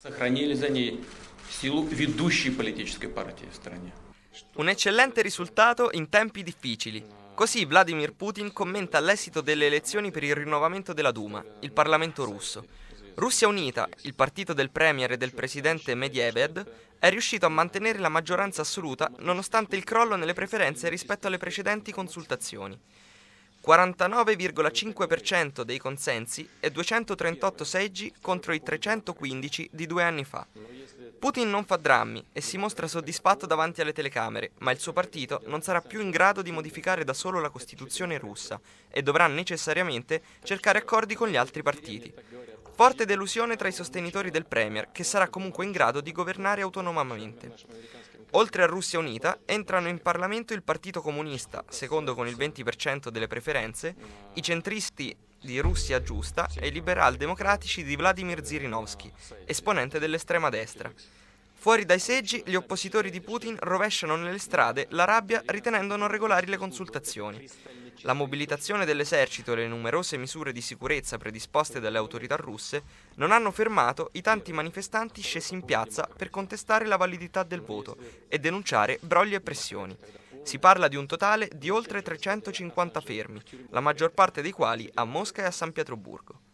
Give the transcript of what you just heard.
Сохранили за ней силу ведущей политической партии в стране. Un eccellente risultato in tempi difficili. Così Vladimir Putin commenta l'esito delle elezioni per il rinnovamento della Duma, il Parlamento russo. Russia Unita, il partito del premier e del presidente Medvedev, è riuscito a mantenere la maggioranza assoluta nonostante il crollo nelle preferenze rispetto alle precedenti consultazioni. 49,5% dei consensi e 238 seggi contro i 315 di due anni fa. Putin non fa drammi e si mostra soddisfatto davanti alle telecamere, ma il suo partito non sarà più in grado di modificare da solo la Costituzione russa e dovrà necessariamente cercare accordi con gli altri partiti. Forte delusione tra i sostenitori del Premier, che sarà comunque in grado di governare autonomamente. Oltre a Russia Unita, entrano in Parlamento il Partito Comunista, secondo con il 20% delle preferenze, i centristi di Russia Giusta e i liberal-democratici di Vladimir Zirinovsky, esponente dell'estrema destra. Fuori dai seggi, gli oppositori di Putin rovesciano nelle strade la rabbia ritenendo non regolari le consultazioni. La mobilitazione dell'esercito e le numerose misure di sicurezza predisposte dalle autorità russe non hanno fermato i tanti manifestanti scesi in piazza per contestare la validità del voto e denunciare brogli e pressioni. Si parla di un totale di oltre 350 fermi, la maggior parte dei quali a Mosca e a San Pietroburgo.